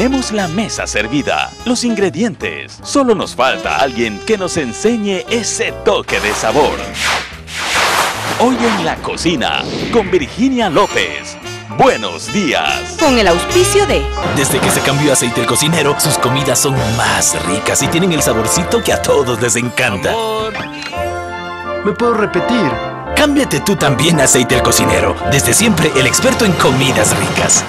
tenemos la mesa servida, los ingredientes. Solo nos falta alguien que nos enseñe ese toque de sabor. Hoy en la cocina, con Virginia López. Buenos días. Con el auspicio de... Desde que se cambió aceite el cocinero, sus comidas son más ricas y tienen el saborcito que a todos les encanta. ¿Me puedo repetir? Cámbiate tú también aceite el cocinero. Desde siempre, el experto en comidas ricas.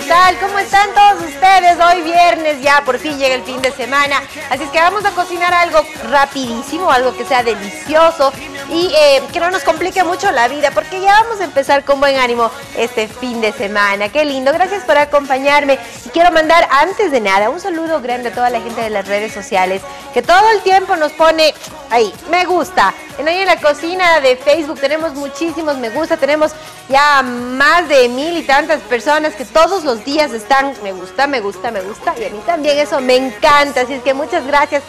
¿Qué tal? ¿Cómo están todos ustedes? Hoy viernes ya, por fin llega el fin de semana. Así es que vamos a cocinar algo rapidísimo, algo que sea delicioso y eh, que no nos complique mucho la vida, porque ya vamos a empezar con buen ánimo este fin de semana. Qué lindo, gracias por acompañarme. Y quiero mandar antes de nada un saludo grande a toda la gente de las redes sociales, que todo el tiempo nos pone ahí, me gusta. En en la cocina de Facebook tenemos muchísimos me gusta, tenemos ya más de mil y tantas personas que todos los días están me gusta, me gusta, me gusta, y a mí también eso me encanta, así es que muchas gracias.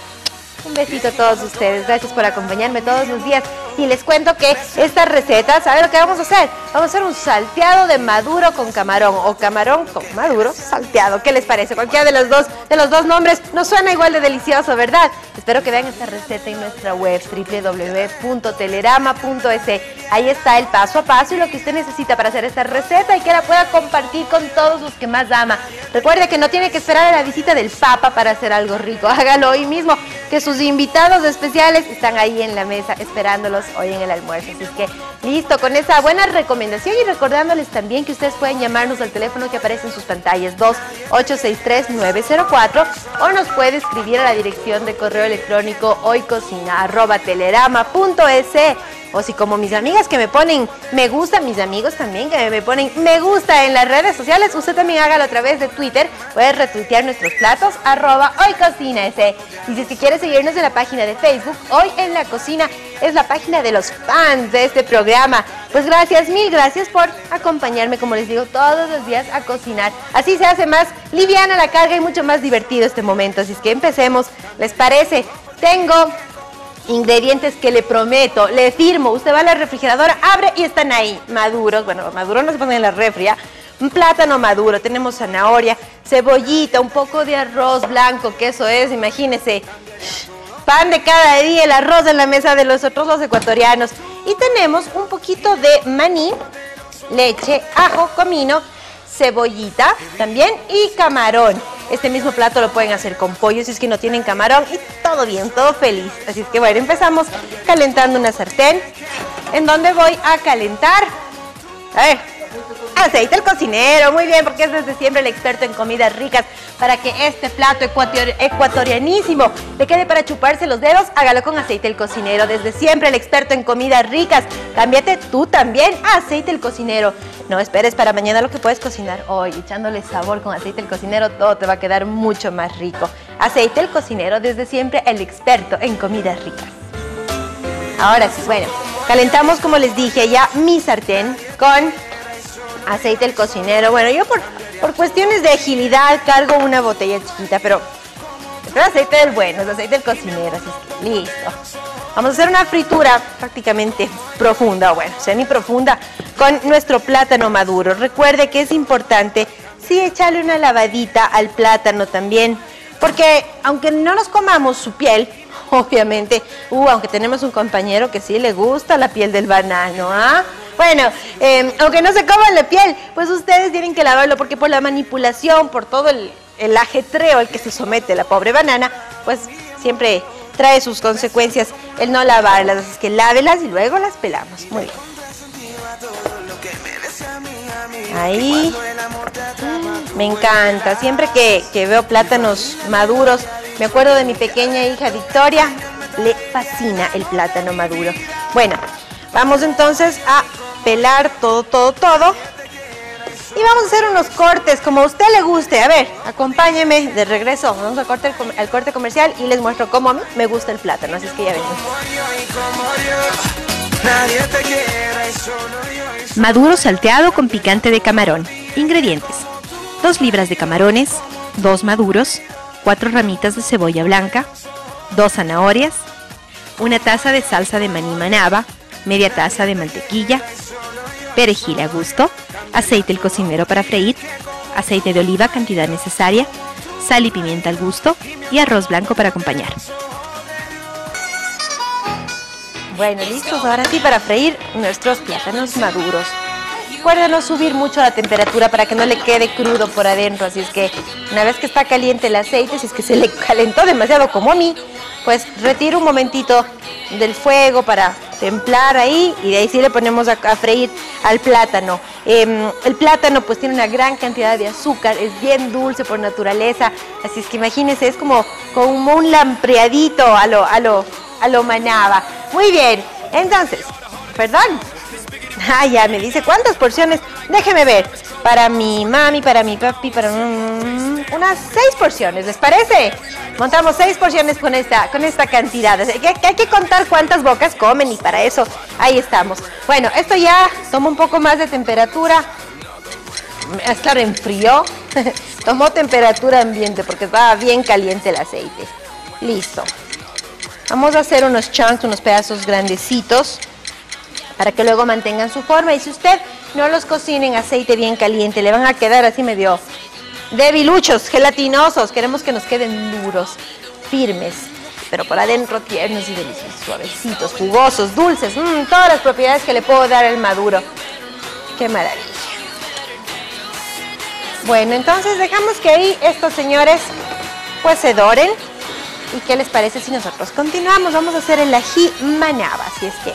Un besito a todos ustedes, gracias por acompañarme todos los días. Y les cuento que esta receta, ¿saben lo que vamos a hacer? Vamos a hacer un salteado de maduro con camarón o camarón con maduro salteado. ¿Qué les parece? Cualquiera de los dos, de los dos nombres nos suena igual de delicioso, ¿verdad? Espero que vean esta receta en nuestra web www.telerama.es. Ahí está el paso a paso y lo que usted necesita para hacer esta receta y que la pueda compartir con todos los que más ama. Recuerde que no tiene que esperar a la visita del Papa para hacer algo rico. Hágalo hoy mismo, que sus invitados especiales están ahí en la mesa esperándolos hoy en el almuerzo. Así que listo, con esa buena recomendación y recordándoles también que ustedes pueden llamarnos al teléfono que aparece en sus pantallas 2-863-904 o nos puede escribir a la dirección de correo electrónico hoycocina.telerama.es o si como mis amigas que me ponen me gusta, mis amigos también que me ponen me gusta en las redes sociales, usted también hágalo a través de Twitter, puede retuitear nuestros platos, arroba hoy. Y si es que quiere seguirnos en la página de Facebook, hoy en la cocina es la página de los fans de este programa. Pues gracias, mil gracias por acompañarme, como les digo, todos los días a cocinar. Así se hace más liviana la carga y mucho más divertido este momento. Así es que empecemos, ¿les parece? Tengo ingredientes que le prometo, le firmo, usted va a la refrigeradora, abre y están ahí, maduros, bueno, maduro no se pone en la refria, un plátano maduro, tenemos zanahoria, cebollita, un poco de arroz blanco, que eso es, imagínese, pan de cada día, el arroz en la mesa de los otros los ecuatorianos, y tenemos un poquito de maní, leche, ajo, comino, cebollita también y camarón. Este mismo plato lo pueden hacer con pollo si es que no tienen camarón y todo bien, todo feliz. Así es que bueno, empezamos calentando una sartén en donde voy a calentar, a ver, aceite el cocinero, muy bien, porque es desde siempre el experto en comidas ricas. Para que este plato ecuatorianísimo le quede para chuparse los dedos, hágalo con aceite el cocinero. Desde siempre el experto en comidas ricas. Cámbiate tú también a aceite el cocinero. No esperes para mañana lo que puedes cocinar hoy. Echándole sabor con aceite el cocinero, todo te va a quedar mucho más rico. Aceite el cocinero, desde siempre el experto en comidas ricas. Ahora sí, bueno, calentamos como les dije ya mi sartén con aceite el cocinero. Bueno, yo por, por cuestiones de agilidad cargo una botella chiquita, pero, pero aceite del bueno, es aceite del cocinero, así que listo. Vamos a hacer una fritura prácticamente profunda, bueno, semi profunda, con nuestro plátano maduro. Recuerde que es importante, sí, echarle una lavadita al plátano también, porque aunque no nos comamos su piel, obviamente, uh, aunque tenemos un compañero que sí le gusta la piel del banano, ¿ah? Bueno, eh, aunque no se coman la piel, pues ustedes tienen que lavarlo porque por la manipulación, por todo el, ajetreo al que se somete la pobre banana, pues siempre trae sus consecuencias el no lavarlas. Así que lávelas y luego las pelamos. Muy bien. Ahí. Me encanta. Siempre que veo plátanos maduros, me acuerdo de mi pequeña hija Victoria. Le fascina el plátano maduro. Bueno, vamos entonces a pelar todo, todo, todo. Y vamos a hacer unos cortes como a usted le guste. A ver, acompáñeme de regreso. Vamos al corte, al corte comercial y les muestro cómo a mí me gusta el plátano. Así es que ya ven. Maduro salteado con picante de camarón. Ingredientes. 2 libras de camarones, 2 maduros, 4 ramitas de cebolla blanca, 2 zanahorias, una taza de salsa de maní manaba, media taza de mantequilla, perejil a gusto, aceite el cocinero para freír, aceite de oliva cantidad necesaria, sal y pimienta al gusto y arroz blanco para acompañar. Bueno, listos ahora sí para freír nuestros plátanos maduros. Recuerden no subir mucho la temperatura para que no le quede crudo por adentro, así es que una vez que está caliente el aceite, si es que se le calentó demasiado como a mí, pues retiro un momentito del fuego para templar ahí y de ahí sí le ponemos a, freír al plátano. Em, el plátano pues tiene una gran cantidad de azúcar, es bien dulce por naturaleza, así es que imagínense, es como, como un lampreadito a lo, a lo, a lo manaba. Muy bien, entonces, perdón. Ah, ya me dice cuántas porciones. Déjeme ver. Para mi mami, para mi papi, para unas seis porciones, ¿les parece? Montamos seis porciones con esta, con esta cantidad. Hay que, hay que contar cuántas bocas comen y para eso ahí estamos. Bueno, esto ya toma un poco más de temperatura. Claro, enfrió. Tomó temperatura ambiente porque estaba bien caliente el aceite. Listo. Vamos a hacer unos chunks, unos pedazos grandecitos para que luego mantengan su forma. Y si usted no los cocina en aceite bien caliente, le van a quedar así medio debiluchos, gelatinosos. Queremos que nos queden duros, firmes, pero por adentro tiernos y deliciosos, suavecitos, jugosos, dulces, mm, todas las propiedades que le puedo dar al maduro. ¡Qué maravilla! Bueno, entonces dejamos que ahí estos señores pues se doren. ¿Y qué les parece si nosotros continuamos? Vamos a hacer el ají manaba, así es que,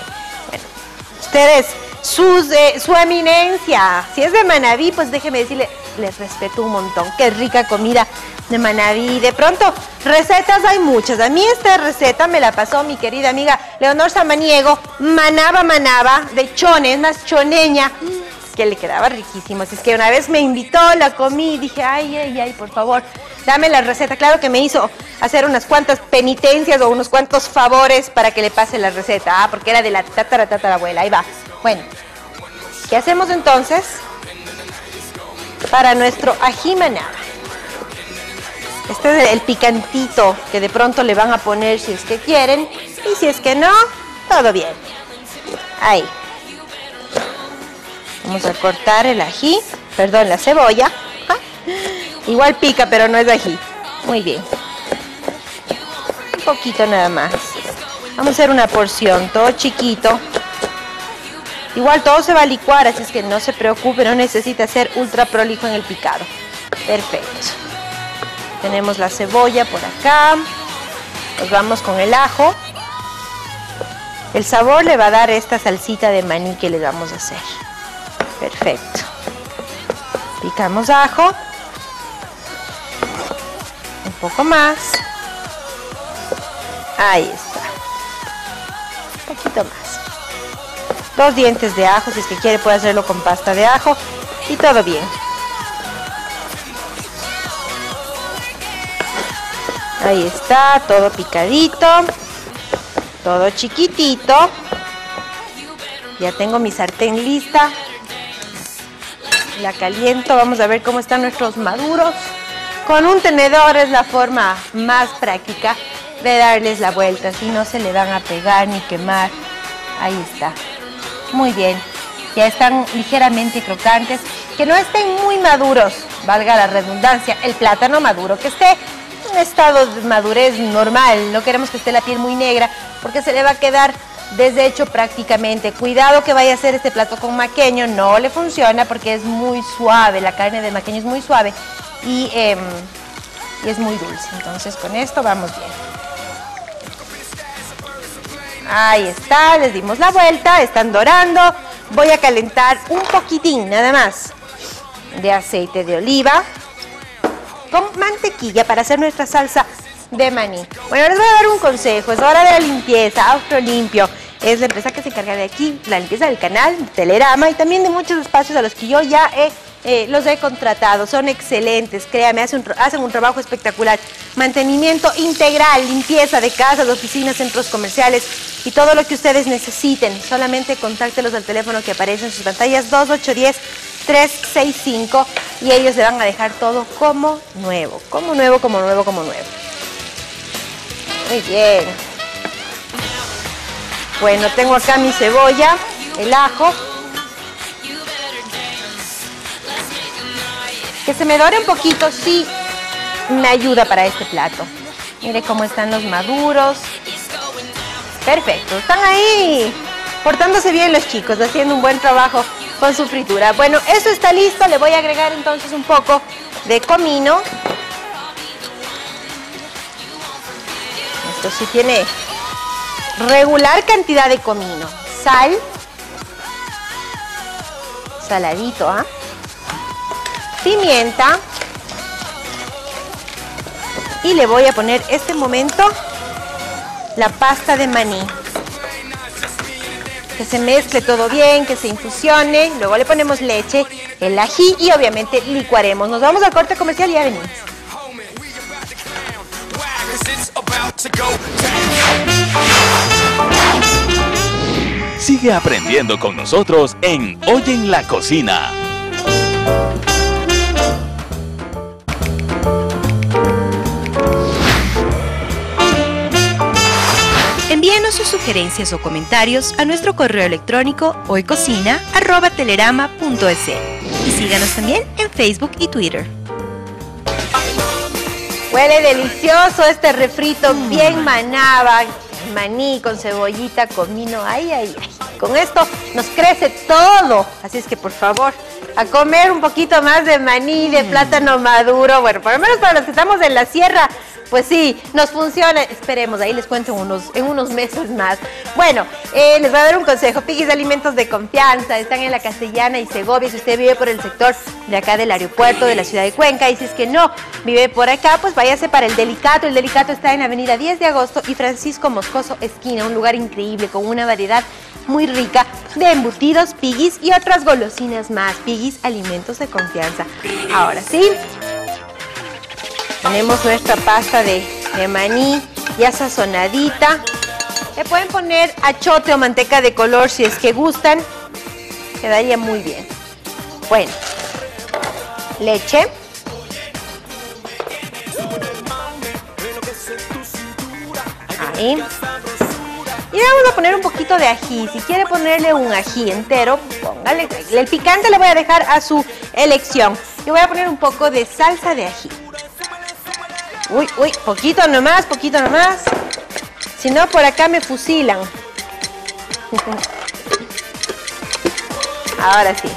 ustedes, sus, eh, su eminencia, si es de Manabí, pues déjeme decirle, les respeto un montón, qué rica comida de Manabí. De pronto, recetas hay muchas. A mí esta receta me la pasó mi querida amiga Leonor Samaniego, manaba, manaba, de chones, más choneña que le quedaba riquísimo. Así es que una vez me invitó, la comí y dije, ay, ay, ay, por favor, dame la receta. Claro que me hizo hacer unas cuantas penitencias o unos cuantos favores para que le pase la receta. Ah, porque era de la tatara tatarabuela. Ahí va. Bueno, ¿qué hacemos entonces? Para nuestro ají manaba. Este es el picantito que de pronto le van a poner si es que quieren. Y si es que no, todo bien. Ahí. Vamos a cortar el ají, perdón, la cebolla. Ah, Igual pica, pero no es ají. Muy bien. Un poquito nada más. Vamos a hacer una porción, todo chiquito. Igual todo se va a licuar, así es que no se preocupe, no necesita ser ultra prolijo en el picado. Perfecto. Tenemos la cebolla por acá. Nos vamos con el ajo. El sabor le va a dar esta salsita de maní que le vamos a hacer. Perfecto. Picamos ajo. Un poco más. Ahí está. Un poquito más. Dos dientes de ajo, si es que quiere puede hacerlo con pasta de ajo. Y todo bien. Ahí está, todo picadito. Todo chiquitito. Ya tengo mi sartén lista. La caliento, vamos a ver cómo están nuestros maduros. Con un tenedor es la forma más práctica de darles la vuelta, así no se le van a pegar ni quemar. Ahí está. Muy bien. Ya están ligeramente crocantes, que no estén muy maduros, valga la redundancia. El plátano maduro que esté en un estado de madurez normal, no queremos que esté la piel muy negra porque se le va a quedar deshecho prácticamente. Cuidado que vaya a hacer este plato con maqueño, no le funciona porque es muy suave, la carne de maqueño es muy suave y, em, y es muy dulce. Entonces con esto vamos bien. Ahí está, les dimos la vuelta, están dorando. Voy a calentar un poquitín nada más de aceite de oliva con mantequilla para hacer nuestra salsa de maní. Bueno, les voy a dar un consejo, es hora de la limpieza, Austro Limpio. Es la empresa que se encarga de aquí, la limpieza del canal, Telerama y también de muchos espacios a los que yo ya eh, los he contratado. Son excelentes, créame, hacen un, trabajo espectacular. Mantenimiento integral, limpieza de casas, oficinas, centros comerciales y todo lo que ustedes necesiten. Solamente contáctelos al teléfono que aparece en sus pantallas 2810 365 y ellos le van a dejar todo como nuevo, como nuevo, como nuevo, como nuevo. Muy bien. Bueno, tengo acá mi cebolla, el ajo. Que se me dore un poquito, sí, me ayuda para este plato. Mire cómo están los maduros. Perfecto, están ahí portándose bien los chicos, haciendo un buen trabajo con su fritura. Bueno, eso está listo, le voy a agregar entonces un poco de comino Sí tiene regular cantidad de comino. Sal. Saladito, ¿ah? Pimienta. Y le voy a poner este momento la pasta de maní. Que se mezcle todo bien, que se infusione. Luego le ponemos leche, el ají y obviamente licuaremos. Nos vamos al corte comercial y ya venimos. Sigue aprendiendo con nosotros en Hoy en la Cocina. Envíenos sus sugerencias o comentarios a nuestro correo electrónico hoycocina.telerama.es y síganos también en Facebook y Twitter. Huele delicioso este refrito, bien manaba, maní con cebollita, comino, ay, ay, ay. Con esto nos crece todo. Así es que por favor, a comer un poquito más de maní, de plátano maduro. Bueno, por lo menos para los que estamos en la sierra, pues sí, nos funciona. Esperemos, ahí les cuento en unos, en unos meses más. Bueno, eh, les voy a dar un consejo. Piguis de alimentos de confianza. Están en la Castellana y Segovia. Si usted vive por el sector de acá del aeropuerto de la ciudad de Cuenca y si es que no vive por acá, pues váyase para el Delicato. El Delicato está en la avenida 10 de agosto y Francisco Moscoso Esquina. Un lugar increíble con una variedad muy rica de embutidos, piguis y otras golosinas más. Piguis, alimentos de confianza. Ahora sí, tenemos nuestra pasta de, de maní ya sazonadita. Le pueden poner achote o manteca de color si es que gustan. Quedaría muy bien. Bueno, leche. Ahí. Y le vamos a poner un poquito de ají. Si quiere ponerle un ají entero, póngale. El picante le voy a dejar a su elección. Yo voy a poner un poco de salsa de ají. Uy, uy, poquito nomás, poquito nomás. Si no, por acá me fusilan. Ahora sí.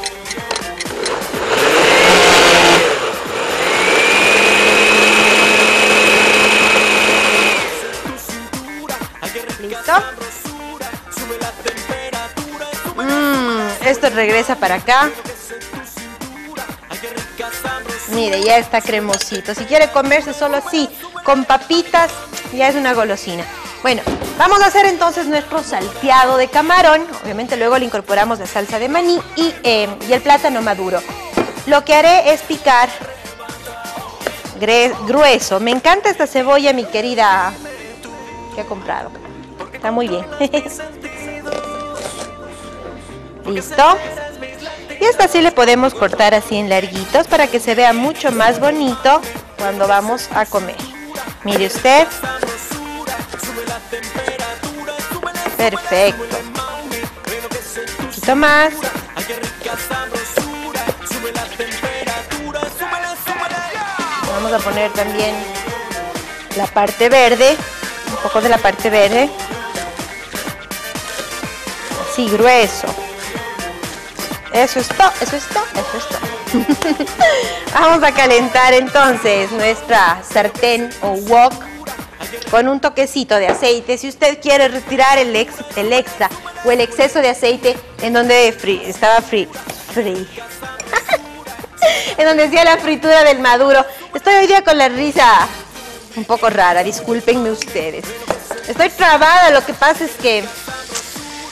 ¿Listo? Mmm, esto regresa para acá. Mire, ya está cremosito. Si quiere comerse solo así, con papitas, ya es una golosina. Bueno, vamos a hacer entonces nuestro salteado de camarón. Obviamente luego le incorporamos la salsa de maní y, y el plátano maduro. Lo que haré es picar grueso. Me encanta esta cebolla, mi querida, que he comprado. Está muy bien. ¿Listo? Y esta sí le podemos cortar así en larguitos para que se vea mucho más bonito cuando vamos a comer. Mire usted. Perfecto. Un más. Vamos a poner también la parte verde, un poco de la parte verde. Así grueso. Eso es todo, eso es todo, eso es todo. Vamos a calentar entonces nuestra sartén o wok con un toquecito de aceite. Si usted quiere retirar el, el extra o el exceso de aceite en donde estaba free, free. en donde hacía la fritura del maduro. Estoy hoy día con la risa un poco rara, discúlpenme ustedes. Estoy trabada, lo que pasa es que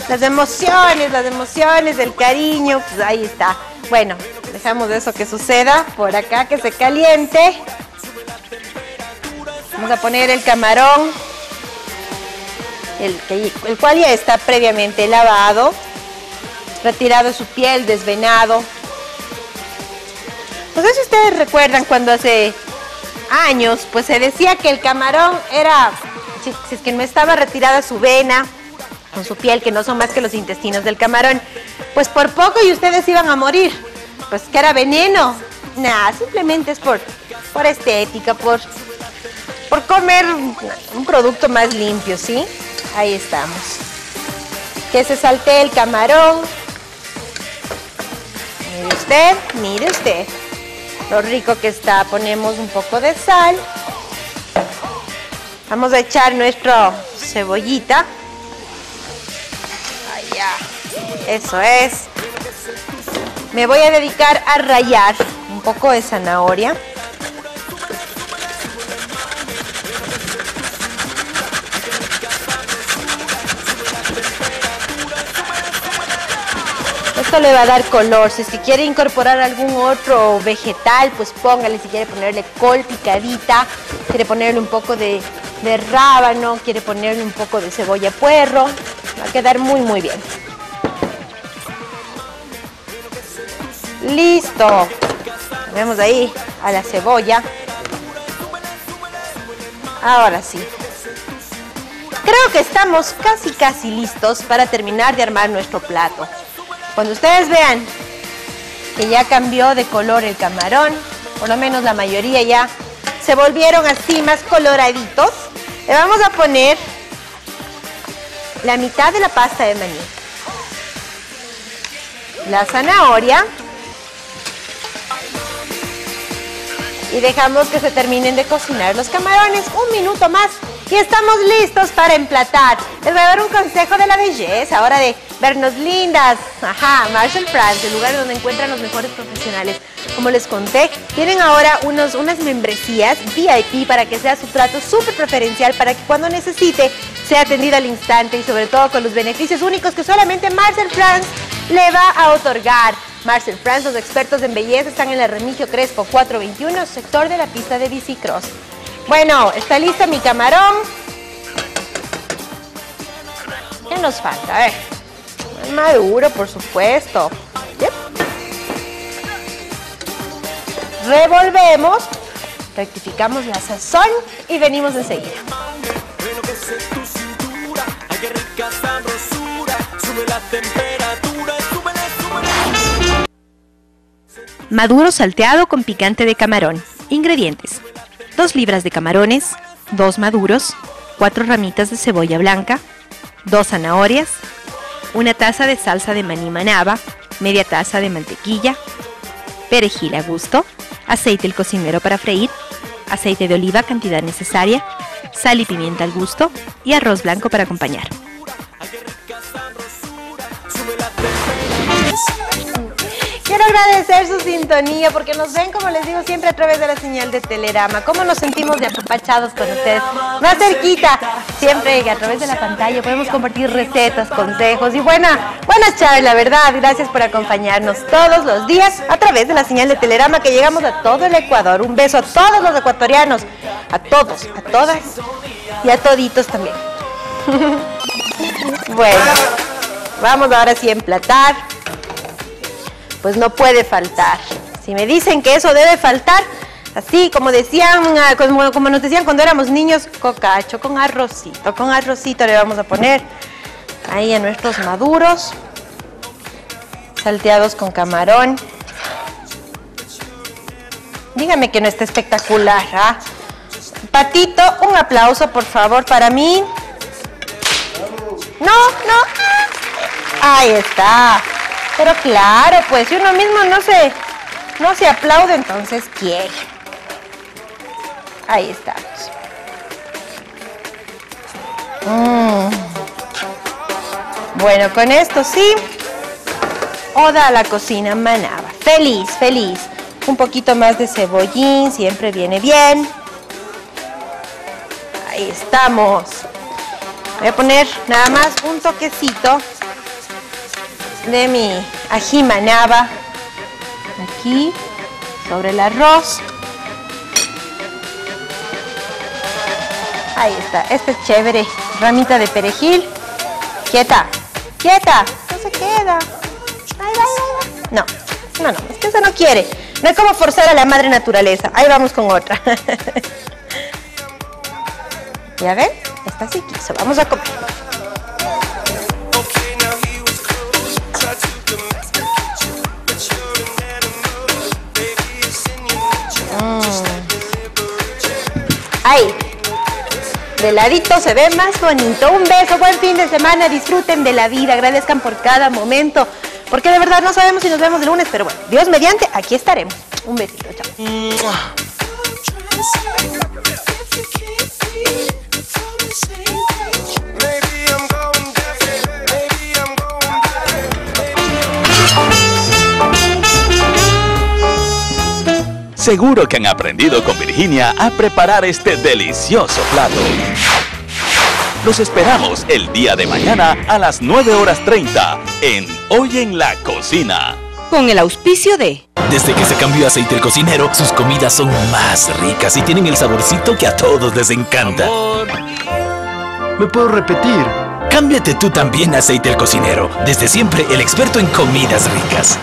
las emociones, las emociones, el cariño, pues ahí está. Bueno, dejamos eso que suceda por acá, que se caliente. Vamos a poner el camarón, el, el cual ya está previamente lavado, retirado su piel, desvenado. No sé si ustedes recuerdan cuando hace años, pues se decía que el camarón era, si es que no estaba retirada su vena, con su piel, que no son más que los intestinos del camarón. Pues por poco y ustedes iban a morir. Pues que era veneno. Nada, simplemente es por, por estética, por, por comer un producto más limpio, ¿sí? Ahí estamos. Que se salte el camarón. Mire usted, mire usted. Lo rico que está. Ponemos un poco de sal. Vamos a echar nuestro cebollita. Eso es. Me voy a dedicar a rallar un poco de zanahoria. Esto le va a dar color. Si que quiere incorporar algún otro vegetal, pues póngale. Si quiere ponerle col picadita, quiere ponerle un poco de, de rábano, quiere ponerle un poco de cebolla puerro. Va a quedar muy, muy bien. Listo. Vemos ahí a la cebolla. Ahora sí. Creo que estamos casi casi listos para terminar de armar nuestro plato. Cuando ustedes vean que ya cambió de color el camarón, por lo menos la mayoría ya se volvieron así más coloraditos, le vamos a poner la mitad de la pasta de maní, la zanahoria y dejamos que se terminen de cocinar los camarones un minuto más y estamos listos para emplatar. Les voy a dar un consejo de la belleza, ahora de vernos lindas. Ajá, Marshall France, el lugar donde encuentran los mejores profesionales. Como les conté, tienen ahora unos, unas membresías VIP para que sea su trato súper preferencial para que cuando necesite sea atendida al instante y sobre todo con los beneficios únicos que solamente Marcel France le va a otorgar. Marcel France, los expertos en belleza, están en la Remigio Crespo 421, sector de la pista de bicicross. Bueno, está listo mi camarón. ¿Qué nos falta? A ver. Maduro, por supuesto. Revolvemos, rectificamos la sazón y venimos enseguida. Maduro salteado con picante de camarón. Ingredientes. 2 libras de camarones, 2 maduros, 4 ramitas de cebolla blanca, 2 zanahorias, una taza de salsa de maní manaba, media taza de mantequilla, perejil a gusto, aceite el cocinero para freír, aceite de oliva cantidad necesaria, sal y pimienta al gusto y arroz blanco para acompañar. Quiero agradecer su sintonía porque nos ven, como les digo, siempre a través de la señal de Telerama. Cómo nos sentimos de apapachados con ustedes. Más cerquita, siempre a través de la pantalla podemos compartir recetas, consejos y buena, charlas, la verdad. Gracias por acompañarnos todos los días a través de la señal de Telerama que llegamos a todo el Ecuador. Un beso a todos los ecuatorianos, a todos, a todas y a toditos también. bueno, vamos ahora sí a emplatar pues no puede faltar. Si me dicen que eso debe faltar, así como decían, ah, como, nos decían cuando éramos niños, cocacho con arrocito, con arrocito le vamos a poner ahí a nuestros maduros, salteados con camarón. Dígame que no está espectacular, ¿ah? Patito, un aplauso por favor para mí. No, no. Ahí está. Pero claro, pues si uno mismo no se, no se aplaude, entonces ¿quién? Ahí estamos. Mm. Bueno, con esto sí. Oda a la cocina manaba. Feliz, feliz. Un poquito más de cebollín, siempre viene bien. Ahí estamos. Voy a poner nada más un toquecito de mi ají manaba aquí sobre el arroz. Ahí está, este es chévere. Ramita de perejil. Quieta, quieta, no se queda. No, no, no, es que eso no quiere. No hay como forzar a la madre naturaleza. Ahí vamos con otra. ¿Ya ven? Esta sí quiso. Vamos a comer. De ladito se ve más bonito. Un beso, buen fin de semana, disfruten de la vida, agradezcan por cada momento. Porque de verdad no sabemos si nos vemos el lunes, pero bueno, Dios mediante, aquí estaremos. Un besito, chao. Seguro que han aprendido con Virginia a preparar este delicioso plato. Los esperamos el día de mañana a las 9 horas 30 en Hoy en la Cocina. Con el auspicio de... Desde que se cambió aceite el cocinero, sus comidas son más ricas y tienen el saborcito que a todos les encanta. ¿Me puedo repetir? Cámbiate tú también aceite el cocinero. Desde siempre, el experto en comidas ricas.